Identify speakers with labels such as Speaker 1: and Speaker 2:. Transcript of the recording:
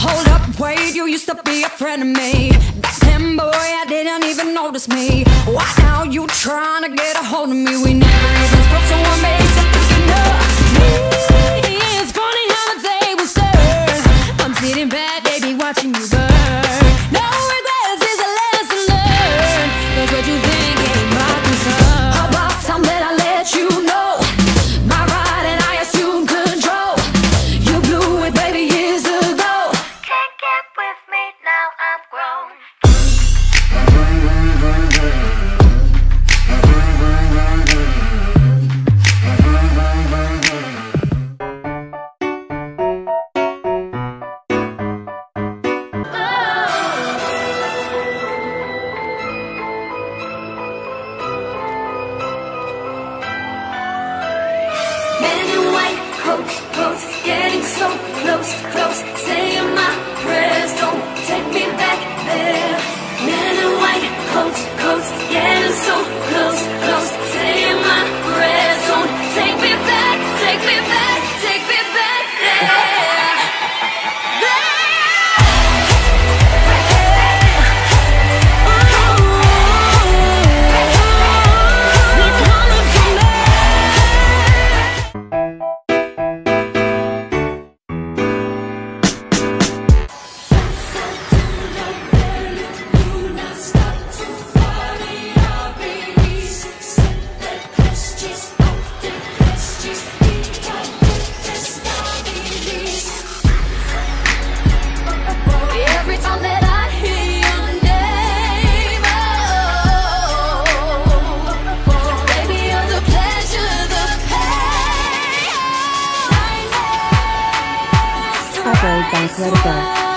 Speaker 1: Hold up, wait, you used to be a friend of me. Damn, boy, I didn't even notice me. Why now you trying to get a hold of me? We never even spoke, so amazing close, close, getting so close, close, saying my
Speaker 2: Bank Redica.